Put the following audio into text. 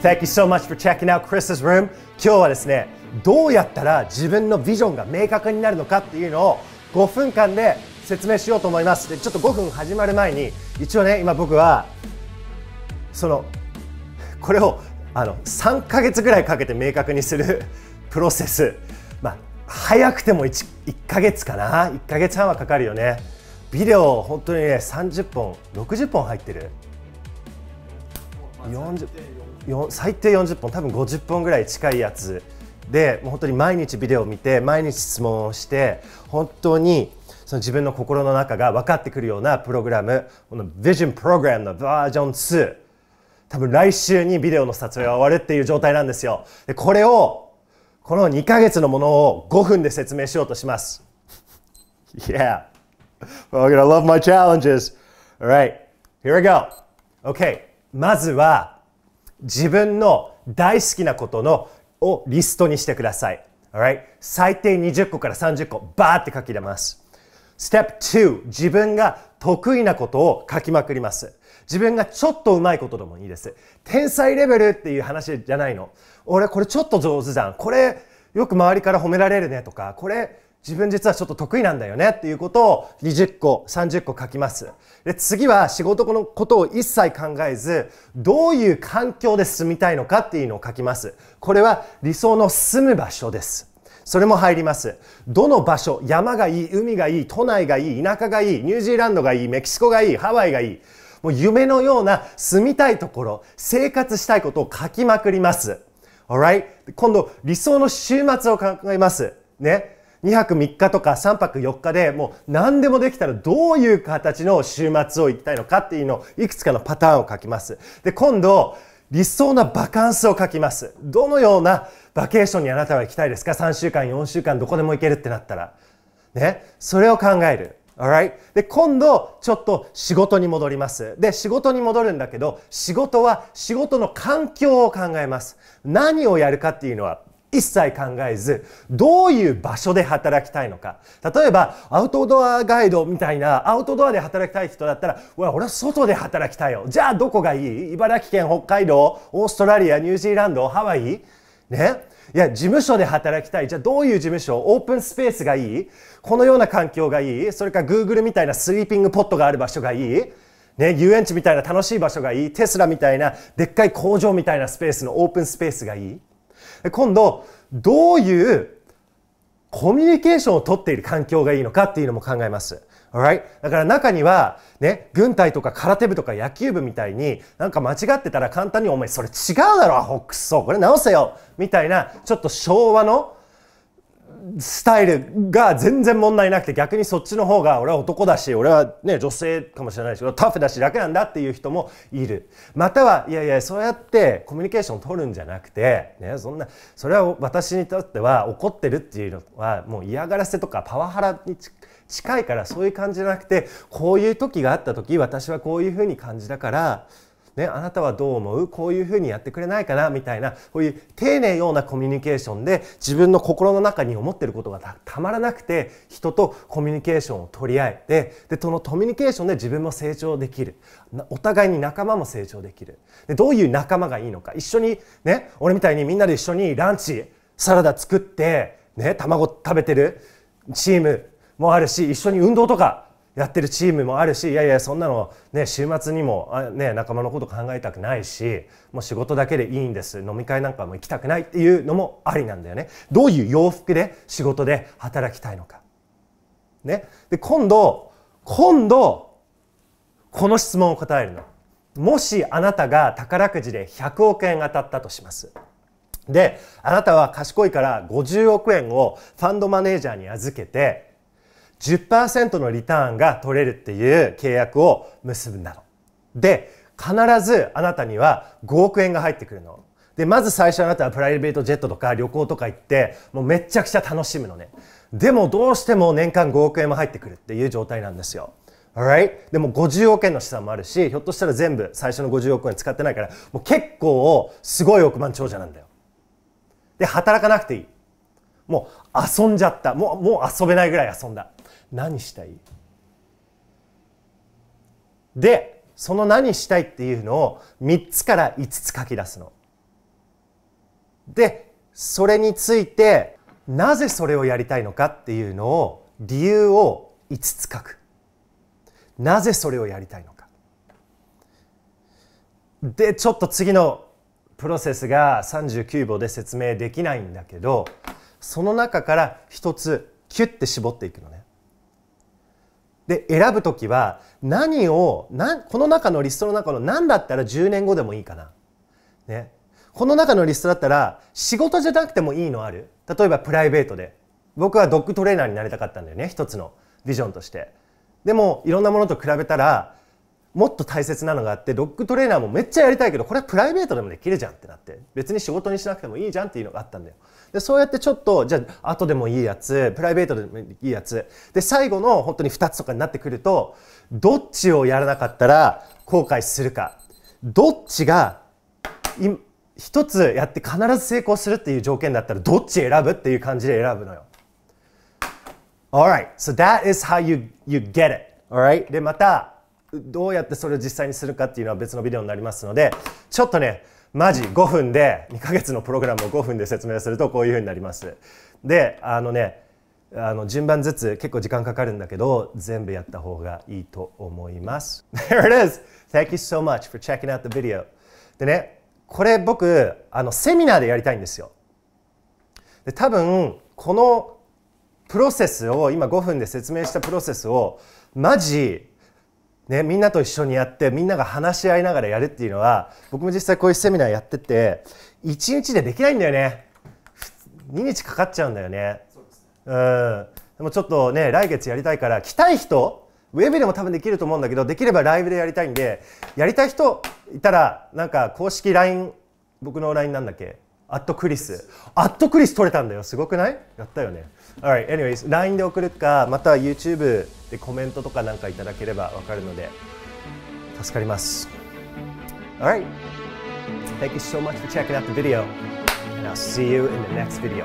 Thank you so much for checking out Chris's room. 今日はですね、どうやったら自分のビジョンが明確になるのかっていうのを5分間で説明しようと思います。で、ちょっと5分始まる前に、一応ね、今僕は、その、これをあの3ヶ月ぐらいかけて明確にするプロセス。まあ、早くても 1, 1ヶ月かな？1ヶ月半はかかるよね。ビデオ、本当にね、30本、60本入ってる。40最低40本多分50本ぐらい近いやつでもう本当に毎日ビデオを見て毎日質問をして本当にその自分の心の中が分かってくるようなプログラムこの Vision プログラムのバージョン2多分来週にビデオの撮影が終わるっていう状態なんですよ。でこれをこの2ヶ月のものを5分で説明しようとします。Yeah. Well, I'm gonna love my challenges. Alright here we go. Okay. まずは自分の大好きなことのをリストにしてください。Alright? 最低20個から30個バーって書き出ます。Step 2自分が得意なことを書きまくります。自分がちょっと上手いことでもいいです。天才レベルっていう話じゃないの。俺これちょっと上手じゃん。これよく周りから褒められるねとか、これ自分実はちょっと得意なんだよねっていうことを20個、30個書きます。で、次は仕事のことを一切考えず、どういう環境で住みたいのかっていうのを書きます。これは理想の住む場所です。それも入ります。どの場所、山がいい、海がいい、都内がいい、田舎がいい、ニュージーランドがいい、メキシコがいい、ハワイがいい。もう夢のような住みたいところ、生活したいことを書きまくります。Alright? 今度、理想の週末を考えます。ね？2泊3日とか3泊4日でもう何でもできたらどういう形の週末を行きたいのかっていうのをいくつかのパターンを書きます。で、今度、理想なバカンスを書きます。どのようなバケーションにあなたは行きたいですか ?3 週間、4週間どこでも行けるってなったら。ね？それを考える。Alright? で、今度、ちょっと仕事に戻ります。で、仕事に戻るんだけど、仕事は仕事の環境を考えます。何をやるかっていうのは一切考えず、どういう場所で働きたいのか。例えば、アウトドアガイドみたいな、アウトドアで働きたい人だったら、俺は外で働きたいよ。じゃあどこがいい？茨城県、北海道、オーストラリア、ニュージーランド、ハワイ？ね？いや、事務所で働きたい。じゃあどういう事務所？オープンスペースがいい？このような環境がいい？それから Google みたいなスリーピングポットがある場所がいい？ね、遊園地みたいな楽しい場所がいい？テスラみたいなでっかい工場みたいなスペースのオープンスペースがいい？今度、どういうコミュニケーションをとっている環境がいいのかっていうのも考えます。Alright? だから中には、ね、軍隊とか空手部とか野球部みたいになんか間違ってたら簡単にお前それ違うだろアホクソこれ直せよみたいなちょっと昭和のスタイルが全然問題なくて逆にそっちの方が俺は男だし俺はね女性かもしれないしタフだし楽なんだっていう人もいる。またはいやいやそうやってコミュニケーションを取るんじゃなくて、ね、そんなそれは私にとっては怒ってるっていうのはもう嫌がらせとかパワハラに近いからそういう感じじゃなくてこういう時があった時私はこういうふうに感じたからね、あなたはどう思う？こういうふうにやってくれないかな？みたいなこういう丁寧ようなコミュニケーションで自分の心の中に思ってることがたまらなくて人とコミュニケーションを取り合えてでそのコミュニケーションで自分も成長できる。お互いに仲間も成長できる。でどういう仲間がいいのか？一緒にね俺みたいにみんなで一緒にランチサラダ作ってね卵食べてるチームもあるし一緒に運動とかやってるチームもあるしいやいやそんなの、ね、週末にも、ね、仲間のこと考えたくないしもう仕事だけでいいんです飲み会なんかも行きたくないっていうのもありなんだよねどういう洋服で仕事で働きたいのか。ね、で今度今度この質問を答えるの。もしあなたが宝くじで100億円当たったとします。で、あなたは賢いから50億円をファンドマネージャーに預けて10%のリターンが取れるっていう契約を結んだの。で、必ずあなたには5億円が入ってくるの。で、まず最初あなたはプライベートジェットとか旅行とか行って、もうめちゃくちゃ楽しむのね。でもどうしても年間5億円も入ってくるっていう状態なんですよ。Alright? でも50億円の資産もあるし、ひょっとしたら全部最初の50億円使ってないから、もう結構すごい億万長者なんだよ。で、働かなくていい。もう遊んじゃった。もう、もう遊べないぐらい遊んだ。何したい？でその何したいっていうのを3つから5つ書き出すの。でそれについてなぜそれをやりたいのかっていうのを理由を5つ書く。なぜそれをやりたいのか。でちょっと次のプロセスが39秒で説明できないんだけどその中から一つキュッて絞っていくのね。で選ぶ時は何をなこの中のリストの中の何だったら10年後でもいいかな、ね、この中のリストだったら仕事じゃなくてもいいのある。例えばプライベートで。僕はドッグトレーナーになりたかったんだよね。一つのビジョンとして。でもいろんなものと比べたらもっと大切なのがあってドッグトレーナーもめっちゃやりたいけどこれはプライベートでもできるじゃんってなって。別に仕事にしなくてもいいじゃんっていうのがあったんだよ。でそうやってちょっとじゃあ後でもいいやつプライベートでもいいやつで最後の本当に2つとかになってくるとどっちをやらなかったら後悔するかどっちが一つやって必ず成功するっていう条件だったらどっち選ぶっていう感じで選ぶのよ Alright, so that is how you, you get it. Alright? で、また、どうやってそれを実際にするかっていうのは別のビデオになりますので、ちょっとね、マジ5分で、2ヶ月のプログラムを5分で説明するとこういうふうになります。で、あのね、あの順番ずつ結構時間かかるんだけど全部やった方がいいと思います。There it is! Thank you so much for checking out the video. でね、これ僕あのセミナーでやりたいんですよ。で多分このプロセスを今5分で説明したプロセスをマジね、みんなと一緒にやってみんなが話し合いながらやるっていうのは僕も実際こういうセミナーやってて1日でできないんだよね。2日かかっちゃうんだよね。うん。でもちょっとね来月やりたいから来たい人ウェブでも多分できると思うんだけどできればライブでやりたいんでやりたい人いたらなんか公式 LINE 僕の LINE なんだっけ？アットクリスアットクリス取れたんだよすごくないやったよね Alright, anyways, LINE で送るか、または YouTube でコメントとかなんかいただければわかるので、助かります。Alright, thank you so much for checking out the video, and I'll see you in the next video.